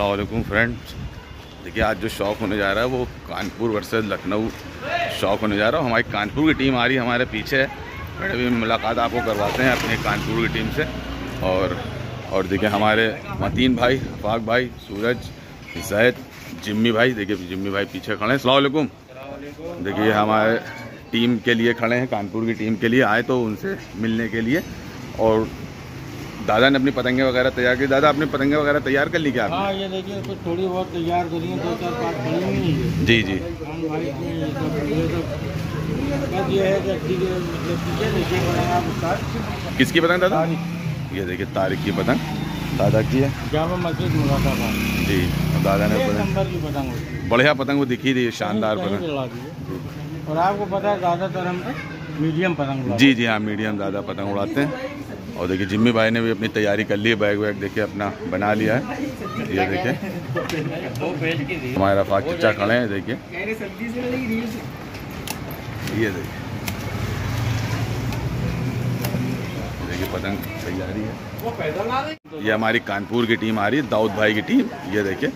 असलकुम फ्रेंड्स देखिए, आज जो शौक होने जा रहा है, वो कानपुर वर्सेस लखनऊ शौक होने जा रहा है हमारी कानपुर की टीम आ रही है हमारे पीछे। है अभी मुलाकात आपको करवाते हैं अपनी कानपुर की टीम से। और और देखिए, हमारे मतीन भाई, अफाक भाई, सूरज, जैद, जिम्मी भाई, देखिए, जिम्मी भाई पीछे खड़े हैं। सलामकुम देखिए हमारे टीम के लिए खड़े हैं, कानपुर की टीम के लिए आए तो उनसे मिलने के लिए। और दादा ने अपनी पतंगे वगैरह तैयार की। दादा अपनी पतंगे वगैरह तैयार कर ली क्या आपने? हाँ ये देखिए कुछ थोड़ी बहुत तैयार करी है दो चार पाँच हुई हैं जी जी। मतलब किसकी पतंग दादा? ये देखिए तारिक की पतंग। दादा की है? जामा मस्जिद मुरादाबाद। जी दादा ने नंबर की पतंग बढ़िया पतंग वो दिखी थी शानदार पतंग। और आपको पता है ज़्यादातर हम मीडियम पतंग जी जी हाँ मीडियम ज़्यादा पतंग उड़ाते हैं। और देखिए, जिम्मी भाई ने भी अपनी तैयारी कर ली है बैग वैग देखिए, अपना बना लिया है। ये देखिए। हमारे रफाक चचा खड़े हैं, देखिए। ये देखिए। देखिए, पतंग तैयारी है। ये हमारी कानपुर की टीम आ रही है, दाऊद भाई की टीम। ये देखिए,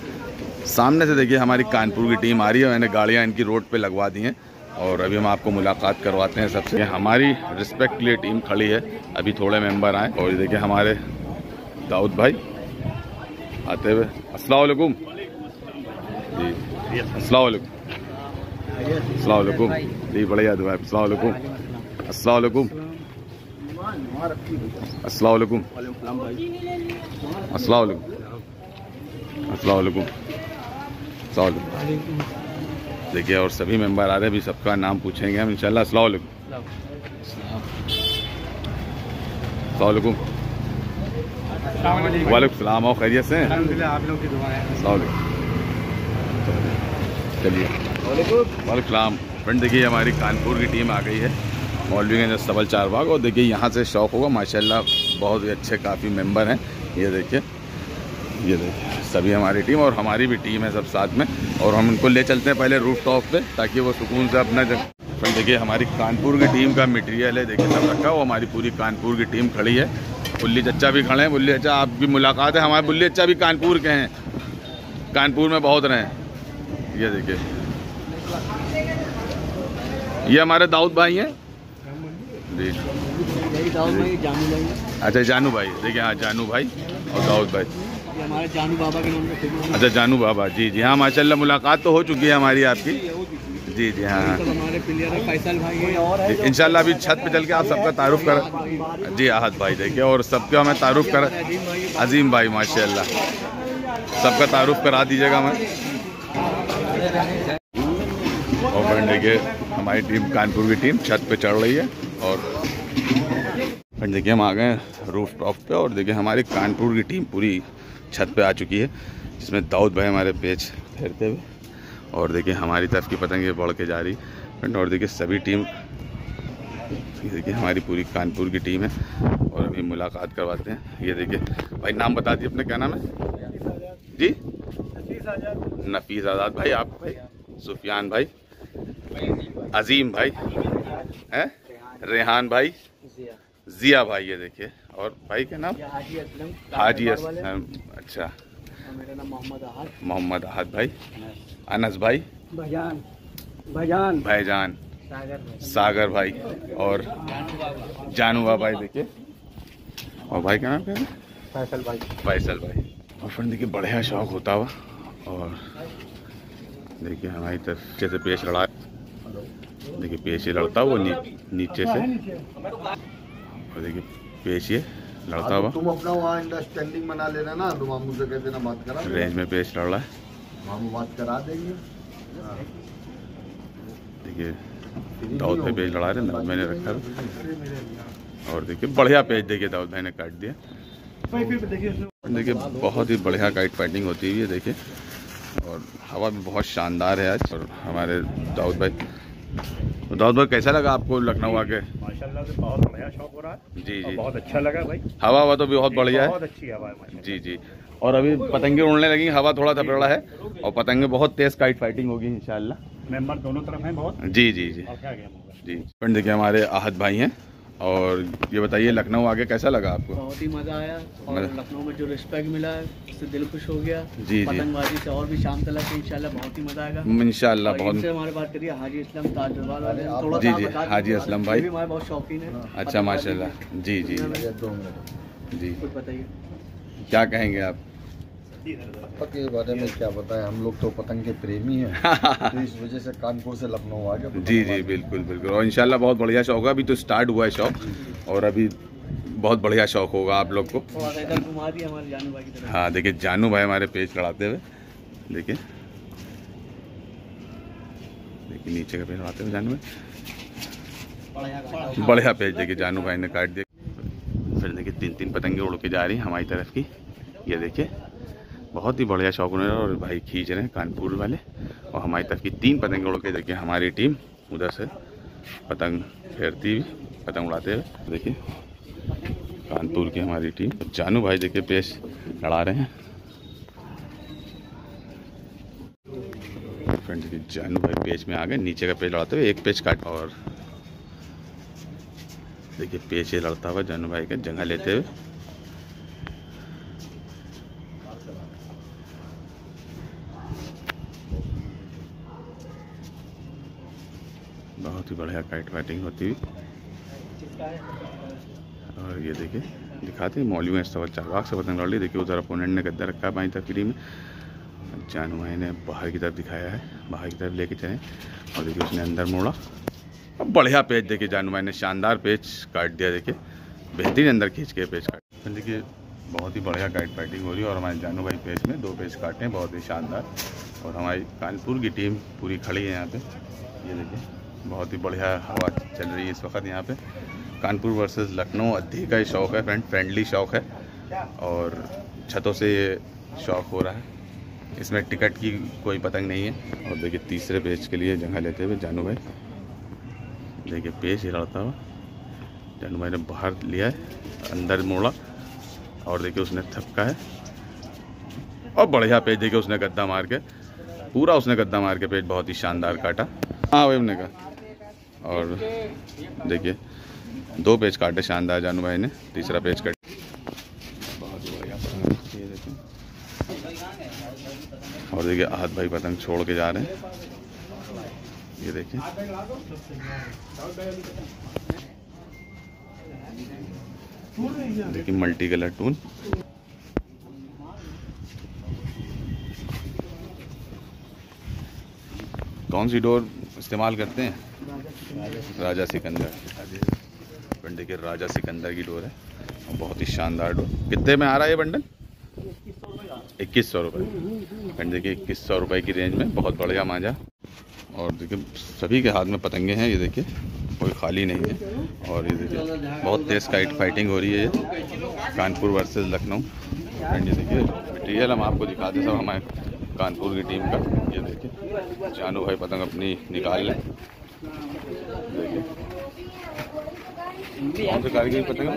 सामने से देखिए, हमारी कानपुर की टीम आ रही है, मैंने गाड़ियाँ इनकी रोड पे लगवा दी हैं। और अभी हम आपको मुलाकात करवाते हैं सबसे। हमारी रिस्पेक्ट के लिए टीम खड़ी है। अभी थोड़े मेंबर आए। और देखिए हमारे दाऊद भाई आते हुए। अस्सलाम वालेकुम। जी। वालेकुम। जी, बढ़िया दुआ अस्सलाम वालेकुम। अस्सलाम वालेकुम। अस्सलाम वालेकुम। देखिए और सभी मेंबर आ रहे हैं अभी सबका नाम पूछेंगे हम इंशाल्लाह। अस्सलाम वालेकुम। अस्सलाम वालेकुम। वालेकुम। सलाम और खैरियत से? आप लोग की दुआ है। अस्सलाम वालेकुम। चलिए। वालेकुम सलाम। फ्रेंड देखिए हमारी कानपुर की टीम आ गई है मौलवीगंज सबल चार बाग और देखिए यहाँ से शौक होगा माशाल्लाह बहुत ही अच्छे काफ़ी मेंबर हैं। ये देखिए ये देखिए। सभी हमारी टीम और हमारी भी टीम है सब साथ में और हम उनको ले चलते हैं पहले रूफ टॉप पे ताकि वो सुकून से अपना फ्रेंड देखिए हमारी कानपुर की टीम का मटेरियल है देखिए सब रखा वो हमारी पूरी कानपुर की टीम खड़ी है। बुल्ली चच्चा भी खड़े हैं बुल्ली चच्चा आप भी मुलाकात है हमारे बुल्ली चच्चा भी कानपुर के हैं। कानपुर में बहुत रहे हैं। ये देखिए। ये हमारे दाऊद भाई हैं। जी। अच्छा जानू भाई। देखिए हाँ जानू भाई और दाऊद भाई। हमारे जानू बाबा के नाम से अच्छा जानू बाबा। जी जी। हाँ माशाल्लाह मुलाकात तो हो चुकी है हमारी आपकी। जी जी हाँ हाँ। हमारे प्लेयर फैसल भाई है। और अभी छत पे चल के आप सबका तारुफ कर जी आहत भाई देखिए और सबका मैं तारुफ कर अजीम भाई माशाल्लाह। सबका तारुफ करा दीजिएगा मैं और फ्रेंड देखिए हमारी टीम कानपुर की टीम छत पे चढ़ रही है और फ्रेंड देखिए हम आ गए रूफ टॉप पे और देखिए हमारी कानपुर की टीम पूरी छत पे आ चुकी है, जिसमें दाऊद भाई हमारे पेज फेरते हुए। और देखिए, हमारी तरफ़ की पतंग ये बढ़ के जा रही। फ्रेंड और देखिए, सभी टीम देखिए, हमारी पूरी कानपुर की टीम है। और अभी मुलाकात करवाते हैं। ये देखिए, भाई नाम बता दिए अपने, क्या नाम है? जी? नफीस आज़ाद भाई, आप भाई? सुफियान भाई? अजीम भाई? हैं? रेहान भाई? जिया भाई ये देखिए। और भाई क्या नाम? हाजी असलम हाजी असलम अच्छा। मेरा नाम मोहम्मद ahad मोहम्मद ahad भाई। अनस भाई। भजान भजान भाईजान। सागर भाई। सागर भाई। और जानूबा भाई देखिए। और भाई क्या नाम क्या है? फैसल भाई। फैसल भाई। और फ्रेंड देखिए बढ़िया शौक होता हुआ। और देखिए हमारी तरफ़ जैसे पेश लड़ा देखिए पेश लड़ता हुआ नी, नीचे से। और देखिए पेश ये लड़ता हुआ। तुम अपना वहाँ अंडरस्टैंडिंग बना लेना ना तो मामू से कह देना बात करा रेंज में पेश लड़ रहा है। मामू बात करा देंगे। देखिए दाऊद भाई पेज लड़ा रहे हैं मैंने रखा है और देखिए बढ़िया पेज देखिए दाऊद भाई ने काट दिया। देखिए देखिए बहुत ही बढ़िया काइट फाइटिंग होती हुई है देखिए। और हवा भी बहुत शानदार है आज और हमारे दाऊद भाई तो दाऊद भाई कैसा लगा आपको लखनऊ आके? माशाल्लाह से बहुत बढ़िया शौक हो रहा है। जी जी। बहुत अच्छा लगा भाई। हवा हवा तो भी बहुत बढ़िया है। बहुत अच्छी हवा है जी जी। और अभी पतंगे उड़ने लगी हवा थोड़ा थपड़ा है। और पतंगे बहुत तेज काइट फाइटिंग होगी इंशाल्लाह। मेंबर दोनों तरफ़ हैं बहुत। जी जी जी। जी। फ्रेंड देखिए हमारे आहत भाई हैं। और ये बताइए लखनऊ आगे कैसा लगा आपको? बहुत ही मज़ा आया और लखनऊ में जो रिस्पेक्ट मिला है उससे दिल खुश हो गया। जी, जी। पतंगबाजी से और भी शाम तक इंशाल्लाह बहुत ही मज़ा आएगा। इंशाल्लाह बहुत हमारे बात करिए हाजी इस्लाम ताजवाल वाले थोड़ा जी, जी, हाजी असलम भाई। हमारे बहुत शौकीन है। अच्छा माशाल्लाह। जी जी जी। कुछ बताइए। क्या कहेंगे आप? पतंग के बारे में क्या बताएँ? हम लोग तो पतंग के प्रेमी हैं। तो इस वजह से कानपुर से लखनऊ आ गए जी जी बिल्कुल बिल्कुल। और इंशाल्लाह बहुत बढ़िया शौक होगा। अभी तो स्टार्ट हुआ है शौक और अभी बहुत बढ़िया शौक होगा आप लोग को। थोड़ा सा इधर घुमा दिए हमारे जानू भाई की तरफ़। हाँ देखिए जानू भाई हमारे पेज लड़ाते हुए देखिए। देखिए नीचे का पेज लड़ाते हुए जानू भाई। बढ़िया पेज देखिए जानू भाई ने काट दिया। फिर देखिए तीन तीन पतंगे उड़ के जा रही हैं हमारी तरफ़ की। ये देखिए बहुत ही बढ़िया शौक उन्होंने और भाई खींच रहे हैं कानपुर वाले। और हमारी तरफ़ की तीन पतंग उड़ के देखिए, हमारी टीम उधर से पतंग फेरती हुई, पतंग उड़ाते हुए। देखिए, कानपुर की हमारी टीम। जानू भाई देखिए, पेश लड़ा रहे हैं। फ्रेंड देखिए, जानू भाई पेज में आ गए, नीचे का पेज लड़ाते हुए एक पेज काट और देखिए पेज ये लड़ता हुआ जानू भाई का जगह लेते हुए। काइट फाइटिंग होती हुई। और ये देखिए, दिखाते हैं मौलवी में सवा चारवाक से पतंग लड़ देखिए, उधर अपोनेंट ने गद्दा रखा है बाई तरफ़ फ्री में। जानू भाई ने बाहर की तरफ़ दिखाया है, बाहर की तरफ़ लेके चले और देखिए, उसने अंदर मोड़ा। अब बढ़िया पेज देखिए, जानू भाई ने शानदार पेज काट दिया, देखिए। बेहतरीन अंदर खींच के पेज काट देखिए, बहुत ही बढ़िया काइट फाइटिंग हो रही है। और हमारे जानू भाई पेज में दो पेज काटे हैं, बहुत ही शानदार। और हमारी कानपुर की टीम पूरी खड़ी है यहाँ पे। ये देखिए। बहुत ही बढ़िया हवा चल रही है इस वक्त यहाँ पे। कानपुर वर्सेस लखनऊ अद्धी का ही शौक है फ्रेंड फ्रेंडली शौक है। और छतों से ये शौक हो रहा है। इसमें टिकट की कोई पतंग नहीं है। और देखिए तीसरे पेज के लिए जगह लेते हुए जानू भाई। देखिए पेज ही लड़ता हुआ। जानू भाई ने बाहर लिया है, अंदर मोड़ा। और देखिए उसने थपका है। और बढ़िया पेज देखिए उसने गद्दा मार के। पूरा उसने गद्दा मार के पेज बहुत ही शानदार काटा। हाँ वही हमने कहा। और देखिए, दो पेज काटे शानदार जानू भाई ने, तीसरा पेज कट। बहुत बढ़िया पतंग और देखिए आहत भाई पतंग छोड़ के जा रहे हैं। ये देखिए। देखिए मल्टी कलर टून कौन सी डोर इस्तेमाल करते हैं? राजा सिकंदर। फ्रेंड देखिए राजा सिकंदर की डोर है। और बहुत ही शानदार डोर। कितने में आ रहा है ये बंडल? इक्कीस सौ रुपये फ्रेंड देखिए इक्कीस सौ रुपये की रेंज में बहुत बढ़िया मांझा। और देखिए, सभी के हाथ में पतंगे हैं, ये देखिए। कोई खाली नहीं है। और ये देखिए, बहुत तेज़ काइट फाइटिंग हो रही है ये। कानपुर वर्सेस लखनऊ। फ्रेंड ये देखिए मटीरियल हम आपको दिखाते सब हमारे कानपुर की टीम का। ये देखिए जानू भाई पतंग अपनी निकाल लें। कौन से कारीगर की पतंग?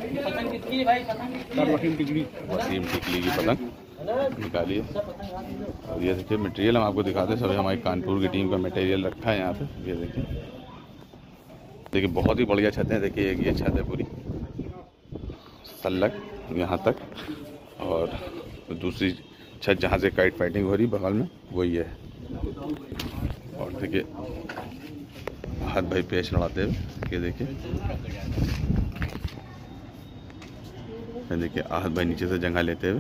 वसीम टिकली की पतंग। निकालिए। और ये देखिए मटेरियल हम आपको दिखाते हैं। सभी हमारी कानपुर की टीम का मटेरियल रखा है यहाँ पे। ये देखिए। देखिए, बहुत ही बढ़िया छत है। देखिए ये छत है पूरी। सल्लक यहाँ तक। और दूसरी छत जहाँ से काइट फाइटिंग हो रही बगल में वही है। और देखिए हाथ भाई पेश लड़ाते हुए ये देखिए। ये देखिए, आहत भाई नीचे से जंगा लेते हुए।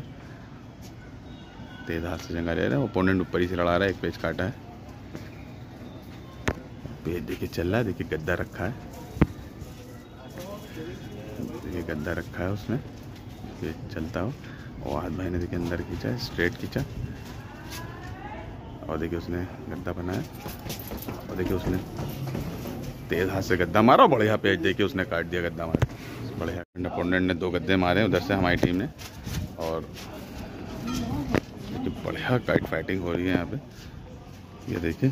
तेज हाथ से जंगा ले रहे हैं। ओपोनेंट ऊपर ही से लड़ा रहा है, एक पेज काटा है। पेज देखिए, चल रहा है। देखिए, गद्दा रखा है। देखिए, गद्दा रखा है उसने। पेज चलता हो। और हाथ भाई ने देखिए, अंदर खींचा स्ट्रेट खींचा। और देखिए, उसने गद्दा बनाया। और देखिए, उसने तेज हाथ से गद्दा मारा बढ़िया पेज देखिए उसने काट दिया गद्दा मारा। बढ़िया। अपोनेंट ने दो गद्दे मारे उधर से हमारी टीम ने। और बढ़िया काइट फाइटिंग हो रही है यहाँ पे। ये देखिए।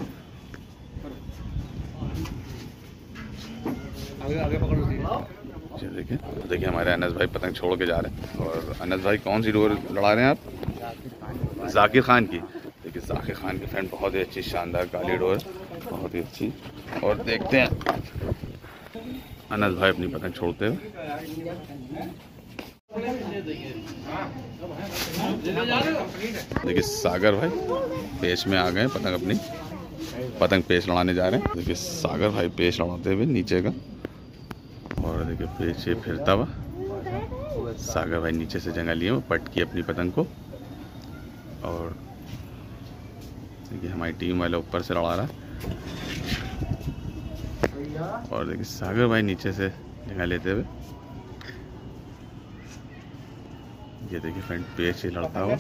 ये देखिए। देखिए हमारे अनस भाई पतंग छोड़ के जा रहे हैं। और अनस भाई कौन सी डोर लड़ा रहे हैं आप? जाकिर खान की। देखिए, जाकिर खान की फ्रेंड बहुत ही अच्छी, शानदार, काली डोर। बहुत ही अच्छी। और देखते हैं। अनस भाई अपनी पतंग छोड़ते हुए देखिए, सागर भाई पेश में आ गए पतंग अपनी। पतंग पेश लड़ाने जा रहे हैं। देखिए, सागर भाई पेश लड़ाते हुए नीचे का। और देखिए पेश ये फिरता हुआ। सागर भाई नीचे से जगह लिए पट की अपनी पतंग को। और देखिए, हमारी टीम वाले ऊपर से लड़ा रहा है। और देखिए सागर भाई नीचे से जगह लेते हुए। ये देखिए फ्रेंड पेच ही लड़ता हुआ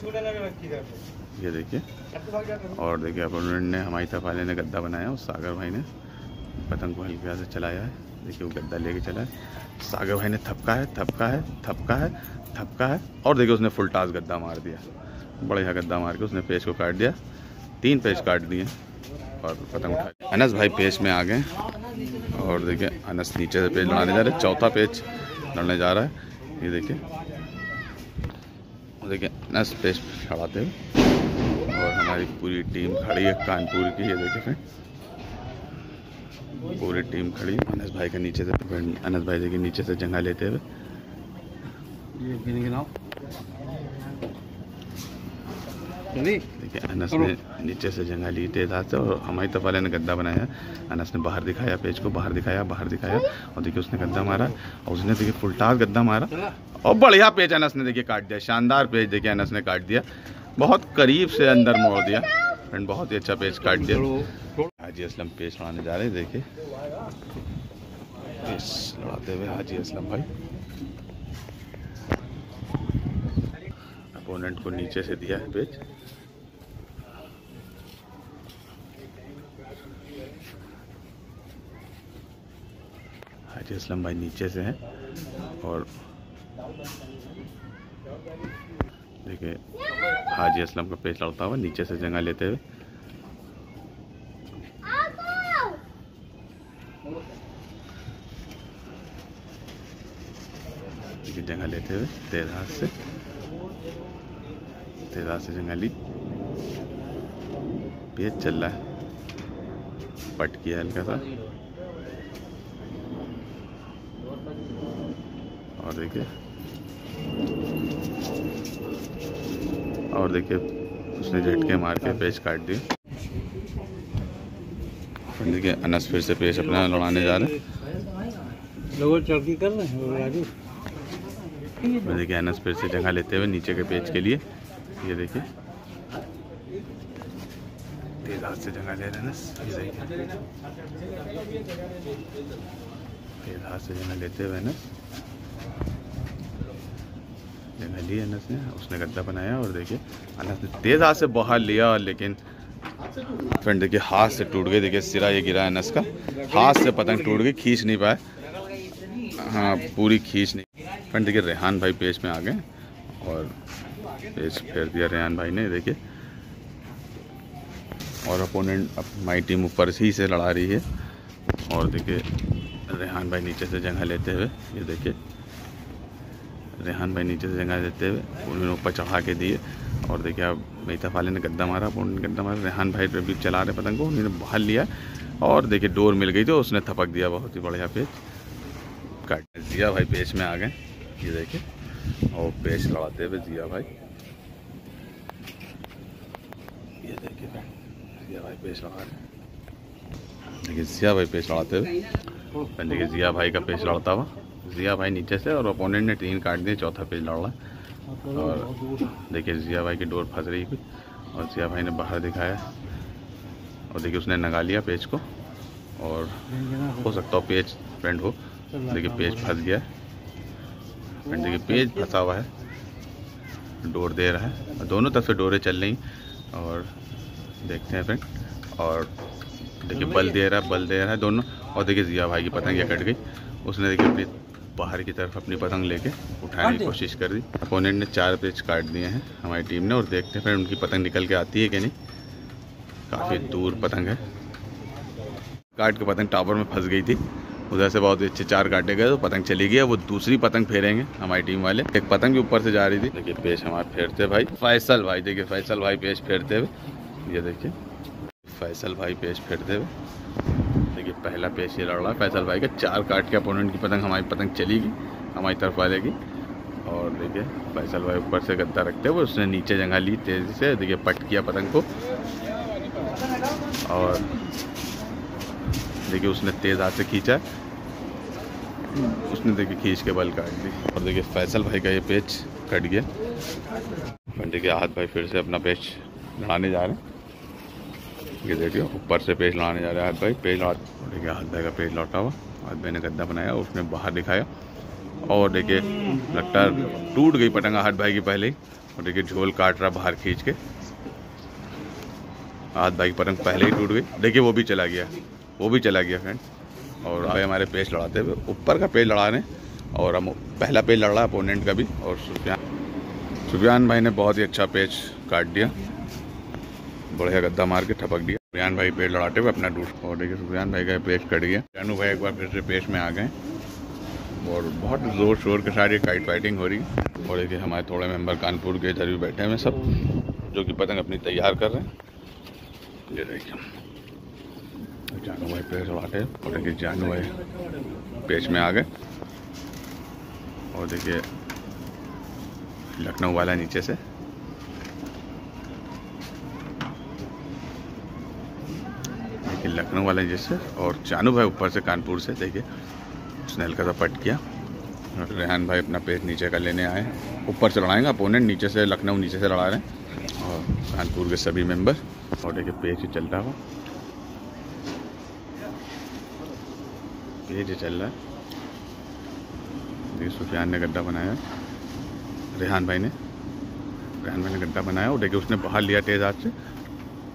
ये देखिए। और देखिए अपोनेंट ने हमारी तरफ़ वाले ने गद्दा बनाया और सागर भाई ने पतंग को हल्के से चलाया है। देखिए वो गद्दा लेके चला है। सागर भाई ने थपका है थपका है थपका है थपका है। और देखिए उसने फुल टास गद्दा मार दिया। बढ़िया गद्दा मार के उसने पेच को काट दिया। तीन पेच काट दिए। और पतंग उठा अनस भाई पेच में आ गए और देखिए, अनस नीचे से पेच लड़ाने जा रहे चौथा पेच लड़ने जा रहा है। ये देखिए देखिए, अनस पेच लड़ाते हुए और हमारी पूरी टीम खड़ी है कानपुर की। ये देखिए पूरी टीम खड़ी है। अनस भाई के नीचे से, अनस भाई देखिए नीचे से जंगा लेते हुए। ये गिन गिनाओ। देखिए, अनस ने नीचे से जंगा ली तेज हाथ से और हमारी तरफ़ वाले ने गद्दा बनाया। अनस ने बाहर दिखाया, पेज को बाहर दिखाया बाहर दिखाया और देखिए उसने गद्दा मारा और उसने देखिए फुलटास गद्दा मारा। और बढ़िया पेज अनस ने देखिए काट दिया, शानदार पेज देखिए अनस ने काट दिया। बहुत करीब से अंदर मोड़ दिया फ्रेंड बहुत ही अच्छा पेज काट दिया। हाजी असलम पेज लड़ाने जा रहे देखिए। पेज लड़ाते हुए हाजी असलम भाई। अपोनेंट को नीचे से दिया है पेज। हाजी असलम भाई नीचे से हैं और देखिए हाजी असलम का पेश लड़ता हुआ नीचे से जगह लेते हुए। जगह लेते हुए, तेज हाथ से, तेज हाथ से जगह ली। पेच चल रहा है, पट किया हल्का सा। और देखिए। और देखिए उसने झटके मार के पेच काट दिए देखिए अनस फिर से पेच अपना लड़ाने जा रहे हैं। लोगों चौकी कर रहे हैं देखिए अनस फिर से जगह लेते हुए नीचे के पेच के लिए। ये देखिए। तेज हाथ से जगह ले रहे हैं अनस। ये देखिए। तेज हाथ से जगह लेते हुए अनस। जगह ली अनस ने, उसने गद्दा बनाया और देखिए अनस ने तेज हाथ से बाहर लिया, लेकिन फ्रेंड देखिए, हाथ से टूट गई, देखिए, सिरा ये गिरा अनस का। हाथ से पतंग टूट गई, खींच नहीं पाए। हाँ पूरी खींच नहीं। फ्रेंड देखिए, रेहान भाई पेज में आ गए और पेज फेर दिया रेहान भाई ने, देखिए। और अपोनेंट हमारी टीम ऊपर ही से लड़ा रही है। और देखिए, रेहान भाई नीचे से जगह लेते हुए, ये देखिए। रेहान भाई नीचे से जगह देते हुए, उन्होंने ऊपर चढ़ा के दिए। और देखिए अब मेहता वाले ने गद्दा मारा ने गद्दा मारा, रेहान भाई पे भी चला रहे पतंग को, उन्होंने बहाल लिया। और देखिए डोर मिल गई तो उसने थपक दिया बहुत ही बढ़िया पेच। काट जिया भाई, पेच में आ गए। ये देखिए, और पेच लड़ाते हुए जिया भाई। ये देखिए जिया भाई पेच लड़ा रहे। देखिए, जिया भाई पेच लड़ाते हुए। देखिए, जिया भाई का पेच लड़ता हुआ। जिया भाई नीचे से और ओपोनेंट ने तीन काट दिए, चौथा पेज लड़ रहा और देखिए जिया भाई की डोर फंस रही और जिया भाई ने बाहर दिखाया। और देखिए, उसने नगा लिया पेज को। और हो सकता हो पेज फ्रेंड हो। देखिए, पेज फंस गया। है देखिए, पेज फंसा हुआ है। डोर दे रहा है। दोनों तरफ़ से डोरें चल रही और देखते हैं फ्रेंड और देखिए, बल दे रहा है, बल दे रहा है दोनों। और देखिए जिया भाई की पतंग क्या कट गई। उसने देखिए, अपनी बाहर की तरफ़ अपनी पतंग लेके उठाने की कोशिश कर दी अपोनेंट ने चार पेच काट दिए हैं हमारी टीम ने और देखते हैं फिर उनकी पतंग निकल के आती है कि नहीं। काफ़ी दूर पतंग है। काट के पतंग टावर में फंस गई थी। उधर से बहुत अच्छे चार काटे गए तो पतंग चली गई है। वो दूसरी पतंग फेरेंगे हमारी टीम वाले। एक पतंग भी ऊपर से जा रही थी। देखिए पेश हमारे फेरते भाई। फैसल भाई देखिए फैसल भाई पेश फेरते हुए। ये देखिए। फैसल भाई पेश फेरते हुए। पहला पेश ये लड़ रहा है, फैसल भाई का। चार काट के अपोनेंट की पतंग, हमारी पतंग चली गई हमारी तरफ़ वाले की और देखिए, फैसल भाई ऊपर से गद्दा रखते हुए उसने नीचे जगह ली, तेज़ी से, देखिए, पट किया पतंग को। और देखिए, उसने तेज़ हाथ से खींचा। उसने देखिए, खींच के बल काट दी और देखिए, फैसल भाई का ये पेच कट गया। देखिए हाथ भाई फिर से अपना पेच लड़ाने जा रहे हैं। ये देखिए, ऊपर से पेज लड़ाने जा रहे हैं हाथ भाई। पेज लड़ा देखिए, हाथ भाई का पेज लौटा हुआ। हाथ भाई ने गद्दा बनाया, उसने बाहर दिखाया। और देखिए, लगता टूट गई पतंगा हाथ भाई की पहले ही। और देखिए, झोल काट रहा बाहर खींच के। हाथ भाई की पतंग पहले ही टूट गई। देखिए, वो भी चला गया। वो भी चला गया फ्रेंड और आगे हमारे पेज लड़ाते हुए। ऊपर का पेज लड़ा रहे और हम पहला पेज लड़ रहा है अपोनेंट का भी। और सुफियान सुफियान भाई ने बहुत ही अच्छा पेज काट दिया। बढ़िया गद्दा मार के ठपक दिया। सुफियान भाई पेड़ लड़ाते हुए अपना दूर और देखिए, सुफियान भाई का पेच कट गया। जानू भाई एक बार फिर से पेश में आ गए और बहुत ज़ोर शोर के साथ ये काइट फाइटिंग हो रही है। और देखिए, हमारे थोड़े मेंबर कानपुर के इधर भी बैठे हैं सब, जो कि पतंग अपनी तैयार कर रहे हैं। ये देखिए, जानू भाई पेच लड़ाते और देखिए, जानू भाई पेच में आ गए। और देखिए, लखनऊ वाला नीचे से लखनऊ वाला नीचे से और चानू भाई ऊपर से कानपुर से, देखिए उसने हल्का सा पट किया। और रेहान भाई अपना पेज नीचे का लेने आए। ऊपर से लड़ाएँगे, अपोनेंट नीचे से, लखनऊ नीचे से लड़ा रहे हैं। और कानपुर के सभी मेंबर, और देखिए पेज ही चल रहा हुआ पेज ही चल रहा है। देखिए, सुफियान ने गड्ढा बनाया। रेहान भाई ने। रेहान भाई ने गड्ढा बनाया, और देखिए, उसने बाहर लिया तेज हाथ से।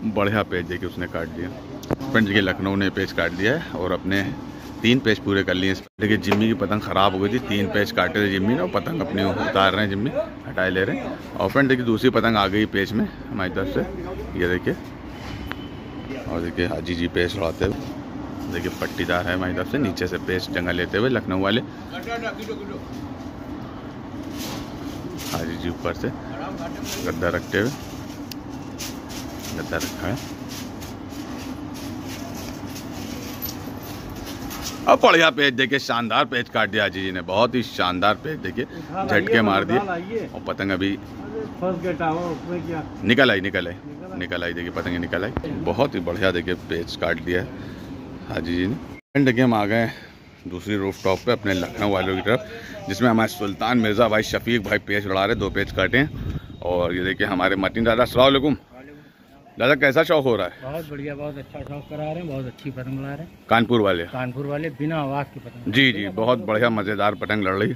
बढ़िया पेज देखिए, उसने काट दिया। फ्रेंड देखिए लखनऊ ने पेज काट दिया है और अपने तीन पेज पूरे कर लिए देखिए, जिम्मी की पतंग ख़राब हो गई थी। तीन पेज काटे थे जिम्मी ने और पतंग अपनी उतार रहे हैं जिम्मी, हटाए ले रहे हैं। और फ्रेंड देखिए, दूसरी पतंग आ गई पेज में, हमारी तरफ़ से। ये देखिए, और देखिए, हाजी जी पेज उड़ाते हुए। देखिए, पट्टीदार है हमारी तरफ़ से, नीचे से पेज जंगा लेते हुए लखनऊ वाले। हाजी जी ऊपर से गद्दा रखते हुए, गद्दा रखा है। अब बढ़िया पेज देखिए शानदार पेज काट दिया हाजी जी ने बहुत ही शानदार पेज देखिए झटके मार दिए। और पतंग अभी निकल आई निकल आई निकल आई। देखिए पतंग निकल आई। बहुत ही बढ़िया देखिए पेज काट दिया है हाजी जी ने। फ्रेंड देखिए हम आ गए दूसरी रूफ टॉप पे अपने लखनऊ वालों की तरफ़ जिसमें हमारे सुल्तान मिर्ज़ा भाई शफीक भाई पेज उड़ा रहे दो पेज काटे हैं। और ये देखिए हमारे मतीन दादा सलामकुम दादा कैसा शौक हो रहा है? बहुत बढ़िया बहुत अच्छा शौक करा रहे हैं बहुत अच्छी पतंग ला रहे हैं। कानपुर वाले? कानपुर वाले बिना आवाज़ की पतंग जी जी बहुत बढ़िया मज़ेदार पतंग लड़ रही।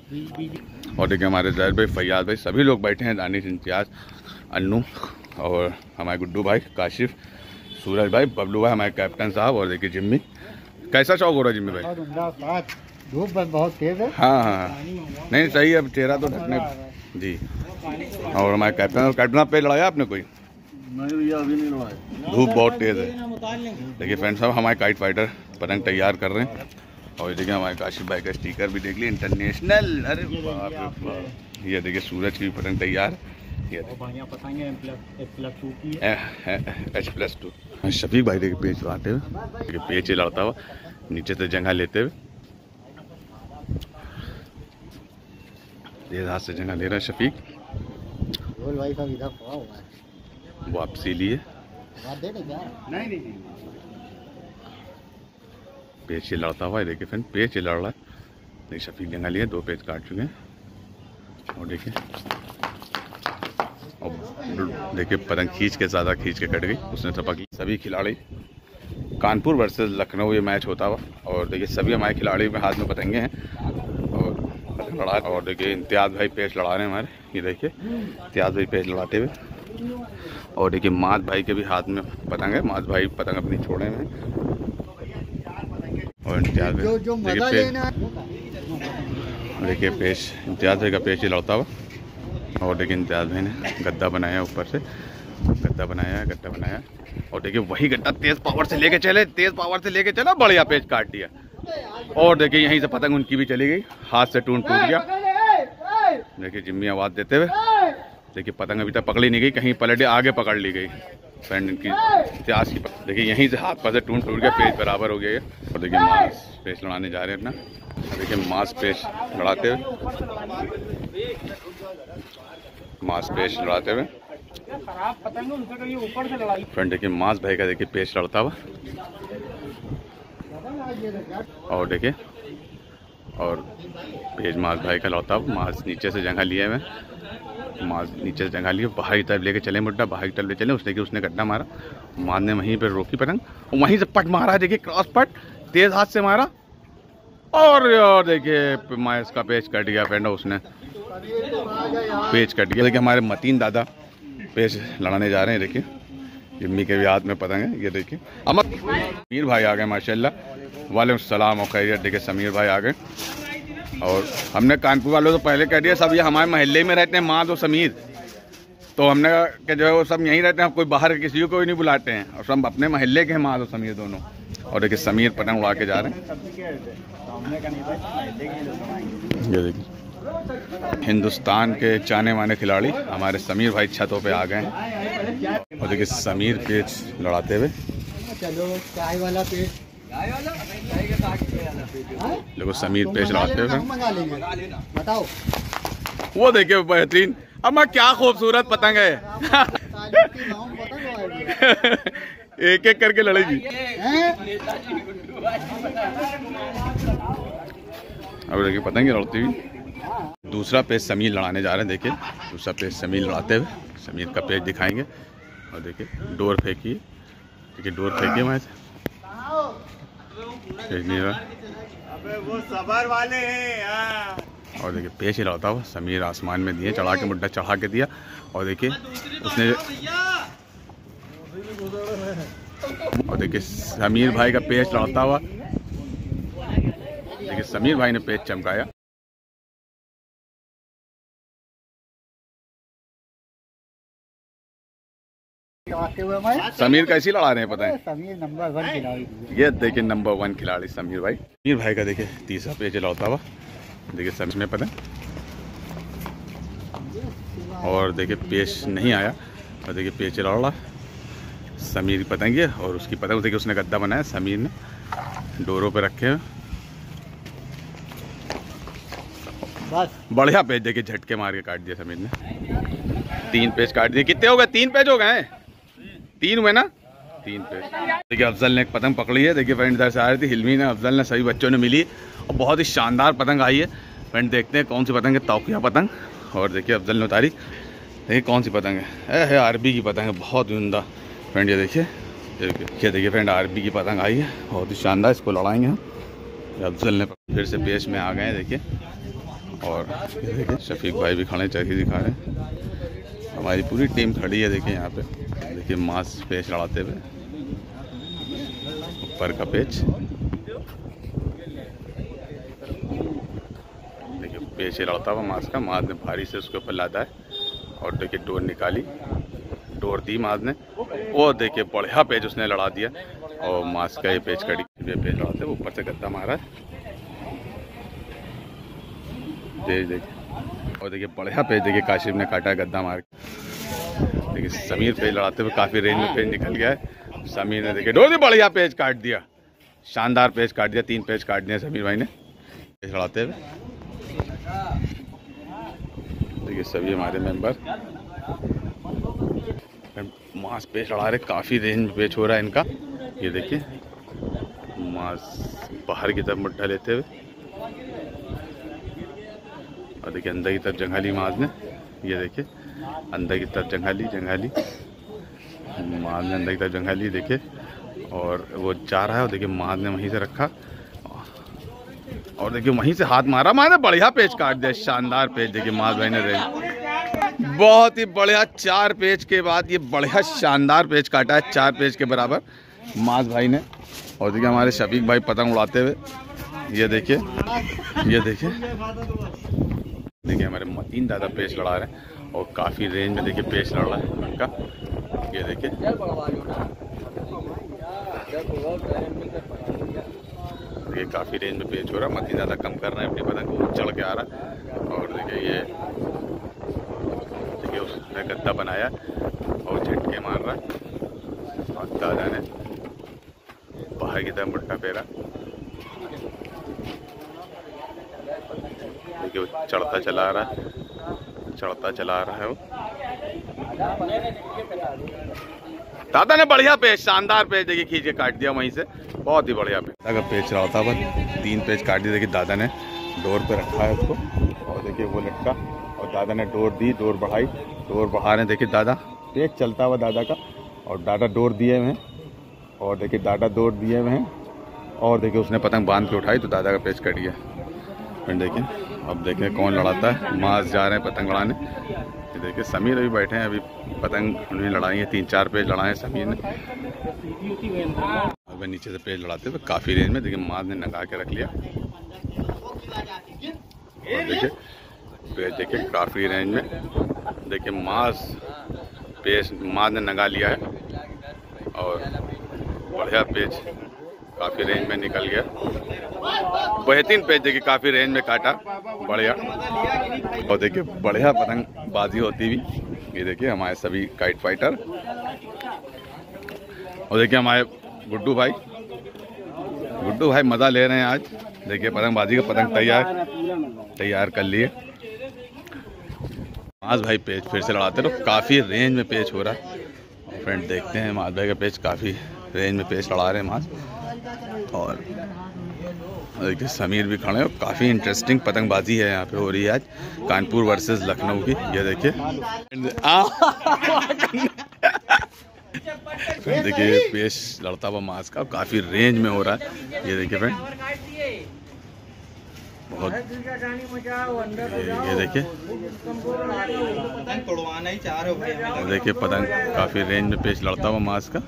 और देखिए हमारे जैद भाई फैयाज भाई सभी लोग बैठे हैं दानिश इम्तियाज़ अन्नू और हमारे गुड्डू भाई काशिफ सूरज भाई बबलू भाई हमारे कैप्टन साहब और देखिए जिम्मी। कैसा शौक हो रहा है जिम्मी भाई? धूप बहुत तेज है। हाँ हाँ हाँ। नहीं सही है अब चेहरा तो ढकने जी। और हमारे कैप्टन कैप्टन पे लड़ाया आपने कोई? नहीं भैया अभी नहीं लड़ाए धूप बहुत तेज़ है। देखिए फ्रेंड साहब हमारे काइट फाइटर पतंग तैयार कर रहे हैं। और ये देखिए हमारे काशिफ भाई का स्टिकर भी देख लिए इंटरनेशनल अरे बाप रे बाप। ये देखिए सूरज की पतंग तैयार। की एच प्लस टू शफीक भाई देखिए पेच लाते हुए। पेच ही लड़ता हुआ नीचे से जगह लेते हुए। तेज हाथ से जगह ले रहा है शफीक। भाई इधर पड़ा हुआ है। वापसी लिए? बात दे क्या नहीं नहीं पेच ही लड़ता हुआ है देखिए फ्रेंड पेज ही लड़ रहा है। देखिए शफीक जगह लिए दो पेज काट चुके हैं। और देखिए। और देखिए पतंग खींच के ज़्यादा खींच के कट गई। उसने टपक ली। सभी खिलाड़ी कानपुर वर्सेस लखनऊ ये मैच होता हुआ। और देखिए सभी हमारे खिलाड़ी में हाथ में पतंगे हैं। और पतंग लड़ा और देखिए इम्तियाज़ भाई पेच लड़ा रहे हैं हमारे। ये देखिए इम्तियाज़ भाई पेच लड़ाते हुए। और देखिए माज भाई के भी हाथ में पतंग है। माज भाई पतंग अपनी छोड़े में और इम्तियाज़ जो जो देखिए मज़ा लेना देखिए पेश इम्तियाज़ भाई का पेश ही लौटा हुआ। और देखिए इम्तियाज़ भाई ने गद्दा बनाया ऊपर से। गद्दा बनाया है गद्दा बनाया और देखिए वही गद्दा तेज़ पावर से लेके चले। तेज़ पावर से लेके चला बढ़िया पेज काट दिया। और देखिए यहीं से पतंग उनकी भी चली गई। हाथ से टूट टूट गया। देखिए जिम्मी आवाज़ देते हुए। देखिए पतंग अभी तक पकड़ी नहीं गई कहीं पलट आगे पकड़ ली गई। फ्रेंड इनकी इतिहास की देखिए यहीं से हाथ पर से टूट टूट गया पेज बराबर हो गया ये। और देखिए मांस पेश लड़ाने जा रहे हैं अपना। देखिए मांस पेश लड़ाते हुए। मांस पेश लड़ाते हुए। है, फ्रेंड देखिए मांस भाई का देखिए पेश लड़ता हुआ। और देखिए और पेज मांस भाई का लौता हुआ मांस नीचे से जगह लिए हुए। मांस नीचे से जगह लिए बाहर की तरफ़ लेके चले मुड्डा बाहर की तरफ़ ले चले, उसने कि उसने गड्ढा मारा। मांस ने वहीं पर रोकी पतंग वहीं से पट मारा, देखिए, क्रॉस पट, तेज हाथ से मारा। और और देखिए, माँ इसका पेज कट गया फ्रेंड उसने पेज कट गया। देखिए, हमारे मतीन दादा पेज लड़ाने जा रहे हैं, देखिए। जिम्मी के भी हाथ में पतंग है, ये देखिए। अमर समीर भाई आ गए, माशाल्लाह। वालेकुम सलाम और खैरियत। देखिए, समीर भाई आ गए। और हमने कानपुर वालों से पहले कह दिया, सब ये हमारे मोहल्ले में रहते हैं, माँ तो समीर। तो हमने कि जो है वो सब यहीं रहते हैं, कोई बाहर किसी को भी नहीं बुलाते हैं। और सब अपने मोहल्ले के हैं, माँ तो समीर दोनों। और देखिए, समीर पतंग उड़ा के जा रहे हैं। ये देखिए, हिंदुस्तान के चाने माने खिलाड़ी, हमारे समीर भाई छतों पे आ गए हैं। और देखिए, समीर पेच लड़ाते हुए। देखो समीर पेच लड़ाते हुए बताओ। वो देखिए बेहतरीन। अम्मा क्या खूबसूरत पतंग है। एक एक करके लड़ेगी। अब देखिए पतंग लड़ती हुई। दूसरा पेज समीर लड़ाने जा रहे हैं देखिए। दूसरा पेज समीर लड़ाते हुए। समीर का पेज दिखाएँगे। और देखिए डोर फेंकिए देखिए डोर फेंकिए वहाँ से। पेज वो सबर वाले हैं और देखिए पेश ही लौटा हुआ समीर आसमान में दिए चढ़ा के मुड्डा चढ़ा के दिया। और देखिए उसने और देखिए समीर भाई का पेच लौटा हुआ। देखिए समीर भाई ने पेच चमकाया। समीर कैसी लड़ा रहे हैं पता है? समीर नंबर वन खिलाड़ी ये देखिए नंबर वन खिलाड़ी समीर भाई। समीर भाई का देखिए तीसरा पेज लौटा हुआ। देखिए समीर में पता है। और देखिए पेश नहीं आया। और देखिए पेच लड़ रहा। समीर की पतंग है और उसकी पतंग देखिए उसने गद्दा बनाया समीर ने। डोरों पे रखे हैं। बढ़िया पेज देखिए झटके मार के काट दिया समीर ने। तीन पेज काट दिए। कितने हो गए? तीन पेज हो गए तीन हुए ना? तीन पेज देखिए, अफजल ने एक पतंग पकड़ी है। देखिए फ्रेंड इधर से आ रही थी हिलमी ने अफजल ने सभी बच्चों ने मिली। और बहुत ही शानदार पतंग आई है। फ्रेंड देखते हैं कौन सी पतंग है। तौकिया पतंग। और देखिए, अफजल ने उतारी। देखिए, कौन सी पतंग है? है अरबी की पतंग है। बहुत उमदा। फ्रेंड ये देखिए। देखिए देखिए फ्रेंड अरबी की पतंग आई है। बहुत ही शानदार। इसको लड़ाएँगे हम। अफजल ने फिर से पेश में आ गए देखिए। और शफीक भाई भी खड़े चरखी दिखा रहे हैं। हमारी पूरी टीम खड़ी है, देखिए यहाँ पे। देखिए मांस पेच लड़ाते हुए। ऊपर का पेच। देखिए, पेच लड़ता हुआ मांस का। मांस ने भारी से उसके ऊपर लादा है और देखिए डोर निकाली। डोर दी मांस ने। वो देखिए बढ़िया पेच उसने लड़ा दिया। और मांस का ये पेच कड़ी पेच लड़ाते ऊपर से गद्दा मारा है। देखिए देखिए और देखिए बढ़िया पेज, देखिए काशिफ ने काटा गद्दा मार देखिए समीर पेज लड़ाते हुए काफ़ी रेंज में पेज निकल गया है। समीर ने देखिए ही बढ़िया पेज काट दिया। शानदार पेज काट दिया, तीन पेज काट दिया समीर भाई ने। पेज लड़ाते हुए। देखिए सभी हमारे मेंबर मांस पेज लड़ा रहे, काफ़ी रेंज में पेज हो रहा है इनका। ये देखिए, मांस बाहर की तरफ़ मुठा लेते हुए। और देखिए अंदर की तरफ़ जंगाली माज ने ये देखिए, अंदर की तरफ़ जंगाली जंगाली। माज ने अंदर की तरफ़ जंगाली, देखिए। और वो जा रहा है और देखिए माज ने वहीं से रखा। और देखिए वहीं से हाथ मारा। माने बढ़िया पेज काट दिया, शानदार पेज देखिए माज भाई ने रेंज बहुत ही बढ़िया चार पेज के बाद ये बढ़िया शानदार पेज काटा है, चार पेज के बराबर माज भाई ने। और देखिए हमारे शफीक भाई पतंग उड़ाते हुए। ये देखिए ये देखिए। देखिए, हमारे मतीन दादा पेश लड़ा रहे हैं और काफ़ी रेंज में देखिए पेश लड़ रहा है उनका। ये देखिए। ये काफ़ी रेंज में पेच हो रहा है। मतीन दादा कम कर रहे हैं, अपनी पतंग को चढ़ के आ रहा है। और देखिए, ये देखिए, उसने गद्दा बनाया और झटके मार रहा है। और दादा ने बाहर की तरफ़ मुट्टा फेरा। देखिए वो चढ़ता चला रहा है। चढ़ता चला रहा है वो। दादा ने बढ़िया पेज शानदार पेज देखिए खींच के काट दिया वहीं से। बहुत ही बढ़िया पेज अगर पेज रहा था बस, तीन पेज काट दिया देखिए दादा ने डोर पे रखा है उसको। और देखिए वो लटका, और दादा ने डोर दी, डोर बढ़ाई, डोर बढ़ा रहे देखिए दादा पेज चलता हुआ दादा का। और दादा डोर दिए हुए हैं, और देखिए दादा डोर दिए हुए हैं, और देखिए उसने पतंग बाँध के उठाई तो दादा का पेज कट गया। फिर देखिए। अब देखिए कौन लड़ाता है। मास जा रहे हैं पतंग लड़ाने देखिए, समीर अभी बैठे हैं, अभी पतंग उन्होंने लड़ाई है, तीन चार पेज लड़ाए समीर ने। अभी नीचे से पेज लड़ाते हुए काफ़ी रेंज में, देखिए मास ने नगा के रख लिया। और देखिए, पेज देखिए काफ़ी रेंज में। देखिए मास पेज मास ने नगा लिया है। और बढ़िया पेज, काफ़ी रेंज में निकल गया। बेहतरीन पेज देखिए, काफ़ी रेंज में काटा। बढ़िया। और देखिए, बढ़िया पतंग बाजी होती हुई। ये देखिए, हमारे सभी काइट फाइटर और देखिए, हमारे गुड्डू भाई। गुड्डू भाई मज़ा ले रहे हैं आज। देखिए, पतंगबाजी का पतंग तैयार तैयार कर लिए। माज भाई पेज फिर से लड़ाते रहो काफ़ी रेंज में पेज हो रहा है। फ्रेंड देखते हैं माज भाई का पेज काफ़ी रेंज में पेज लड़ा रहे हैं माज और देखिए समीर भी खड़े हैं। काफ़ी इंटरेस्टिंग पतंगबाजी है यहाँ पे हो रही है आज। कानपुर वर्सेस लखनऊ की, ये देखिए। देखिए पेश लड़ता हुआ मास्क का काफ़ी रेंज में हो रहा है। ये देखिए फ्रेंड बहुत ये, ये देखिए। देखिए पतंग काफ़ी रेंज में पेश लड़ता हुआ मास का।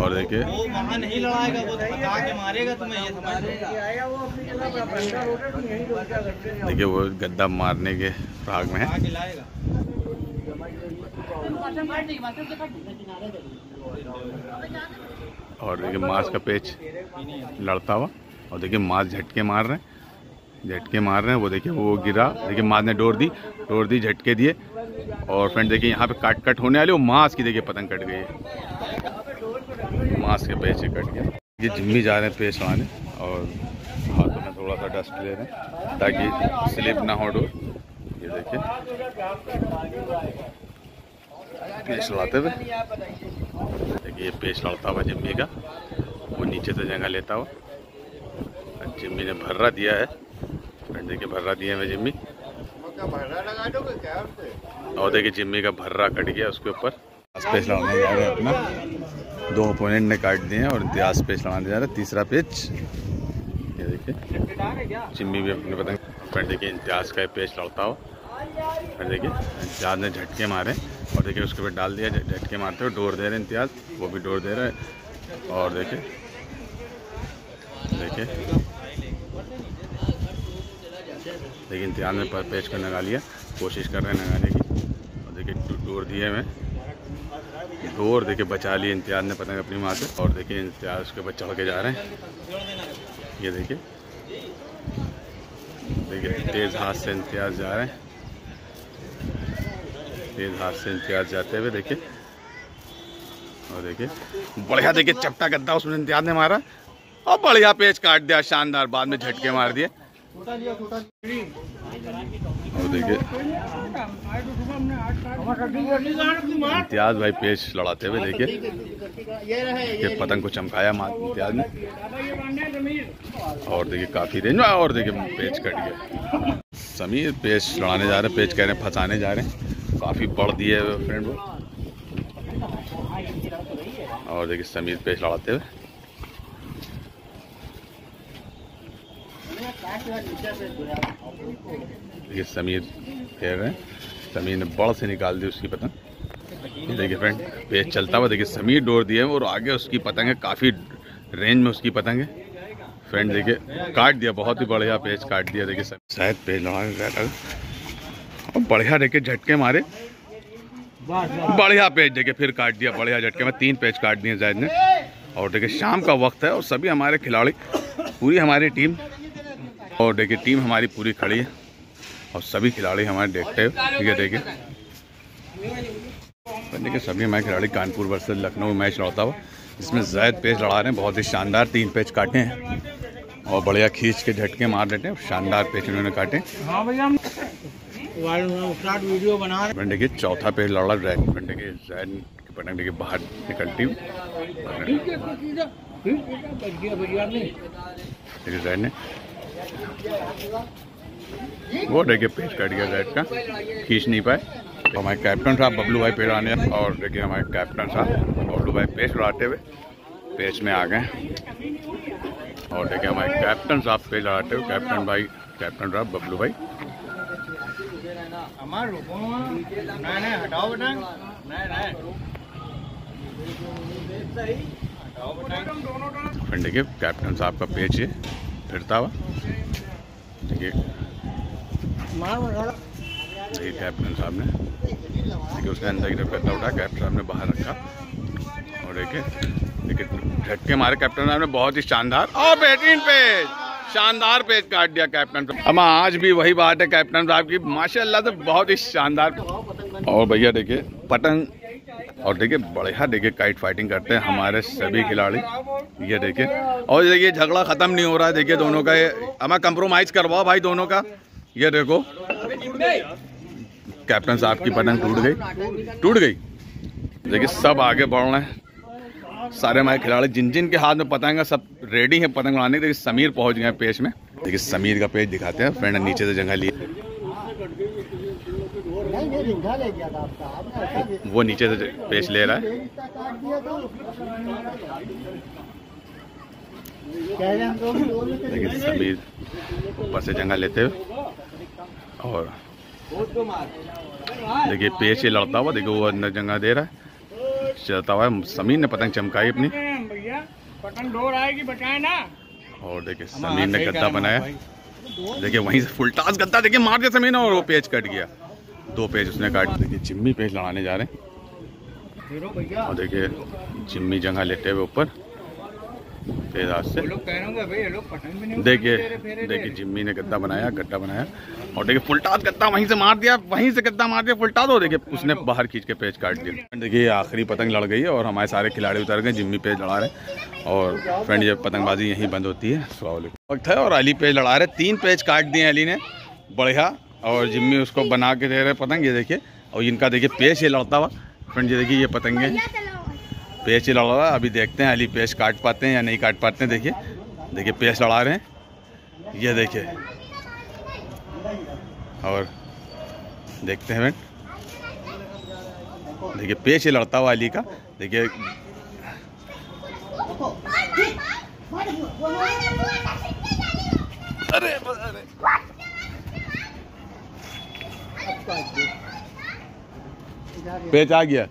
और देखिए। वो वहाँ नहीं लड़ाएगा वो बता के मारेगा तुम्हें ये समझ देखिए वो गद्दा मारने के भाग में है। और देखिए मास का पेच लड़ता हुआ। और देखिए मास झटके मार रहे हैं। झटके मार रहे हैं, वो देखिए, वो गिरा। देखिए मास ने डोर दी डोर दी, झटके दिए। और फ्रेंड, देखिए, यहाँ पे काट कट होने वाले, वो मांस की देखिए पतंग कट गई। मास के पेच कट गया ये जिम्मी जा रहे हैं पेश लाने और हाथों में थोड़ा सा डस्ट ले रहे हैं, ताकि स्लिप ना हो डोर। ये देखिए। पेश लाते हुए। देखिए, ये पेच लड़ता हुआ जिम्मी का, वो नीचे से जगह लेता हुआ। जिम्मी ने भर्रा दिया है। देखिए भर्रा दिए है जिम्मी। और देखिए जिम्मी का भर्रा कट गया उसके ऊपर। पेच लड़ाने जा रहे हैं अपना। दो ओपोनेंट ने काट दिए हैं और इम्तियाज़ पेच लड़ाने जा रहे हैं। तीसरा पेच ये देखिए। जिम्मी भी अपने पतंग फ्रेंड देखिए इम्तियाज़ का पेच लड़ता हो। फ्रेंड देखिए इम्तियाज़ ने झटके मारे। और देखिए उसके ऊपर डाल दिया झटके मारते हुए डोर दे रहे हैं इम्तियाज़। वो भी डोर दे रहे हैं। और देखिए। देखिए। देखिए इम्तियाज़ ने पर पेच को लगा लिया कोशिश कर रहे हैं लगाने की। और देखिए डोर दिए हुए डोर देखिए बचा लिए इम्तियाज़ ने पतंग अपनी माँ से। और देखिए इम्तियाज़ उसके ऊपर चढ़ के जा रहे हैं। ये देखिए। देखिए, तेज़ हाथ से इम्तियाज़ जा रहे हैं। तेज़ हाथ से इम्तियाज़ जाते हुए देखिए। और देखिए, बढ़िया देखिए चपटा गद्दा उसमें इम्तियाज़ ने मारा। और बढ़िया पेच काट दिया, शानदार, बाद में झटके मार दिए। इम्तियाज़ भाई पेश लड़ाते हुए देखिए। देखिए पतंग को चमकाया इम्तियाज़ ने। और देखिए काफ़ी रेंज और देखिए पेच कट गया। समीर पेच लड़ाने जा रहे हैं, पेच कह रहे हैं, फंसाने जा रहे हैं। काफ़ी बढ़ दिए फ्रेंड वो और देखिए समीर पेच लड़ाते हुए। देखिए, समीर कह रहे हैं। समीर ने बड़ से निकाल दी उसकी पतंग। देखिए फ्रेंड पेज चलता हुआ देखिए, समीर डोर दिए और आगे उसकी पतंग है, काफ़ी रेंज में उसकी पतंग है। फ्रेंड देखिए, काट दिया, बहुत ही बढ़िया पेज काट दिया, देखिए शायद पेज। और बढ़िया देखिए झटके मारे। बढ़िया पेज देखिए फिर काट दिया, बढ़िया झटके में तीन पेज काट दिए, जायद ने। और देखिए, शाम का वक्त है और सभी हमारे खिलाड़ी, पूरी हमारी टीम और देखिए टीम हमारी पूरी खड़ी है और सभी खिलाड़ी हमारे देखते हैं। ये देखिए। देखिए सभी हमारे खिलाड़ी कानपुर वर्सेस लखनऊ मैच लड़ता हुआ इसमें जैद पेज लड़ा रहे हैं। बहुत ही शानदार तीन पेज काटे हैं और बढ़िया खींच के झटके मार देते हैं। शानदार पेज उन्होंने काटे। हाँ भैया वीडियो बना देखिए चौथा पेज लड़ा जैद देखिए जैद की पटंग देखिए बाहर निकलती हुई। जैद ने वो देखिए पेज कट गया जैद का। खींच नहीं पाए। तो हमारे कैप्टन साहब बबलू भाई पेड़ आने और देखिए हमारे कैप्टन साहब बबलू भाई पेज उड़ाते हुए पेज में आ गए। और देखिए हमारे कैप्टन साहब पेज लड़ाते हुए कैप्टन भाई कैप्टन साहब बबलू भाई। देखिए कैप्टन साहब का पेज है फिरता हुआ। देखिए। देखिए कैप्टन साहब ने। देखिए अंदर की उठा, कैप्टन साहब ने बाहर रखा। और देखिए देखिए झटके मारे कैप्टन साहब ने, बहुत ही शानदार। और बेहतरीन पेज, शानदार पेज काट दिया कैप्टन अब आज भी वही बात है कैप्टन साहब की। माशाल्लाह से बहुत ही शानदार। और भैया देखिए, पतंग और देखिए, बढ़िया देखिए काइट फाइटिंग करते हैं हमारे सभी खिलाड़ी। ये देखिए, और देखिए झगड़ा खत्म नहीं हो रहा है, देखिए दोनों का ये, हमें कंप्रोमाइज करवाओ भाई दोनों का। ये देखो कैप्टन साहब की पतंग टूट गई टूट गई। देखिए, सब आगे बढ़ रहे हैं। सारे हमारे खिलाड़ी, जिन जिन के हाथ में पतंग है, सब रेडी है पतंग उड़ाने के देखिए, समीर पहुँच गए पेज में। देखिए, समीर का पेज दिखाते हैं। फ्रेंड नीचे से जगह लिए नहीं नहीं रिंगा ले गया था आपका आपने ऐसा भी- वो नीचे से पेज ले रहा है। देखिए समीर ऊपर से जंगा लेते हुए और देखिए पेच ये लड़ता हुआ, देखिए वो अंदर जंगा दे रहा है। चलता हुआ समीर ने पतंग चमकाई अपनी। और देखिए समीर ने गद्दा बनाया। देखिए वहीं से फुल टास गद्दा देखिए मार दिया समीर ने और वो पेज कट गया। दो पेज उसने काट देखिए जिम्मी पेज लड़ाने जा रहे हैं। और देखिए जिम्मी जगह लेते हुए ऊपर। तेज हाथ से देखिए देखिए जिम्मी ने गद्दा बनाया गड्ढा बनाया। और देखिए फुलटास गद्दा वहीं से मार दिया वहीं से गद्दा मार दिया फुलटा दो देखिए उसने बाहर खींच के पेज काट दिया। देखिए आखिरी पतंग लड़ गई है और हमारे सारे खिलाड़ी उतर गए जिम्मी पेज लड़ा रहे हैं। और फ्रेंड ये पतंगबाजी यहीं बंद होती है। वक्त है और अली पेज लड़ा रहे तीन पेज काट दिए अली ने। बढ़िया। और जिम्मी उसको बना के दे रहे पतंग ये देखिए। और इनका देखिए पेज ये लड़ता हुआ। फ्रेंड ये देखिए ये पतंगे। पेच ही लड़ रहा है अभी देखते हैं अली पेच काट पाते हैं या नहीं काट पाते हैं देखिए। देखिए पेच लड़ा रहे हैं। ये देखिए। और देखते हैं फ्रेंड। देखिए पेच ही लड़ता हुआ अली का। देखिए। अरे अरे। पेच आ गया।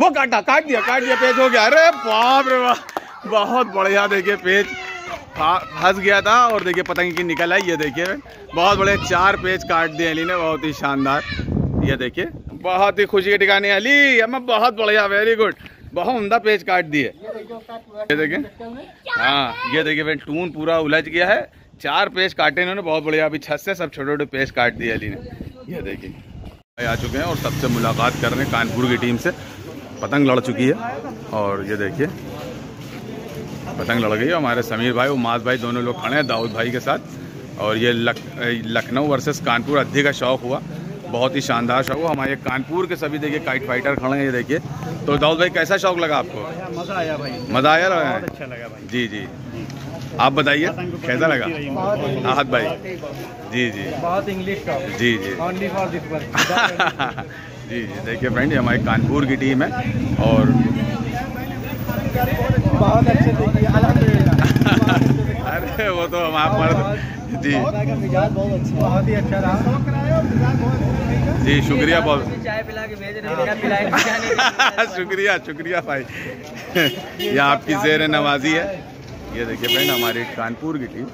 वो काटा, काट दिया काट दिया पेज हो गया। अरे बाप रे वाह बहुत बढ़िया, देखिए फा- फंस गया था और देखिए पतंग की निकल आई, ये देखिए। बहुत बड़े चार पेज काट दिए अली ने, बहुत ही शानदार। ये देखिए, बहुत ही खुशी के ठिकाने अली हमें बहुत बढ़िया वेरी गुड बहुत उमदा पेज काट दिए। ये देखिए हाँ ये देखिए फ्रेंड टून पूरा उलझ गया है। चार पेज काटे इन्होंने बहुत बढ़िया। अभी छत से सब छोटे छोटे पेज काट दिए अली ने। ये देखिए। भाई आ चुके हैं और सबसे मुलाकात कर रहे हैं कानपुर की टीम से। पतंग लड़ चुकी है। और ये देखिए। पतंग लड़ गई है हमारे समीर भाई उमास भाई दोनों लोग खड़े हैं दाऊद भाई के साथ। और ये लख लखनऊ वर्सेस कानपुर अद्धे का शौक हुआ। बहुत ही शानदार शौक हुआ। हमारे कानपुर के सभी देखिए काइट फाइटर खड़े हैं ये देखिए। तो दाऊद भाई कैसा शौक लगा आपको? मज़ा आया भाई। मज़ा आया है? अच्छा लगा भाई। जी जी। आप बताइए कैसा लगा? आहत भाई। जी जी। बहुत इंग्लिश का। जी जी। ओनली फॉर दिस जी जी। देखिए फ्रेंड ये हमारी कानपुर की टीम है और बहुत अच्छे देखिए अरे वो तो हमारा मर्द जी। बहुत अच्छा ही अच्छा रहा। जी शुक्रिया बहुत चाय पिला के भेज रहे हैं शुक्रिया शुक्रिया भाई। ये आपकी जेर नवाजी है। ये देखिए फ्रेंड हमारी कानपुर की टीम